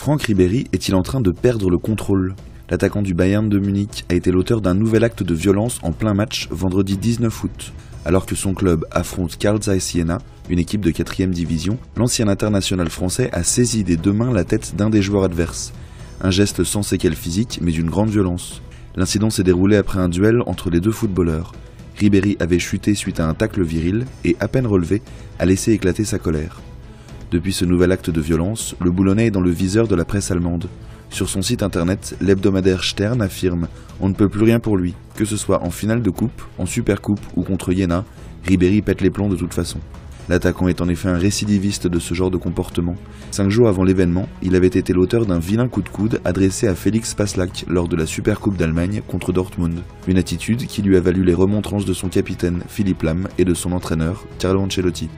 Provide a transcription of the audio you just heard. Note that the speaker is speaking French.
Franck Ribéry est-il en train de perdre le contrôle? L'attaquant du Bayern de Munich a été l'auteur d'un nouvel acte de violence en plein match vendredi 19 août. Alors que son club affronte Carl Siena, une équipe de 4 division, l'ancien international français a saisi des deux mains la tête d'un des joueurs adverses. Un geste sans séquelles physiques, mais d'une grande violence. L'incident s'est déroulé après un duel entre les deux footballeurs. Ribéry avait chuté suite à un tacle viril et, à peine relevé, a laissé éclater sa colère. Depuis ce nouvel acte de violence, le Boulonnais est dans le viseur de la presse allemande. Sur son site internet, l'hebdomadaire Stern affirme On ne peut plus rien pour lui, que ce soit en finale de coupe, en super coupe ou contre Jena, Ribéry pète les plombs de toute façon. L'attaquant est en effet un récidiviste de ce genre de comportement. Cinq jours avant l'événement, il avait été l'auteur d'un vilain coup de coude adressé à Félix Paslak lors de la Supercoupe d'Allemagne contre Dortmund. Une attitude qui lui a valu les remontrances de son capitaine Philippe Lam et de son entraîneur Carlo Ancelotti.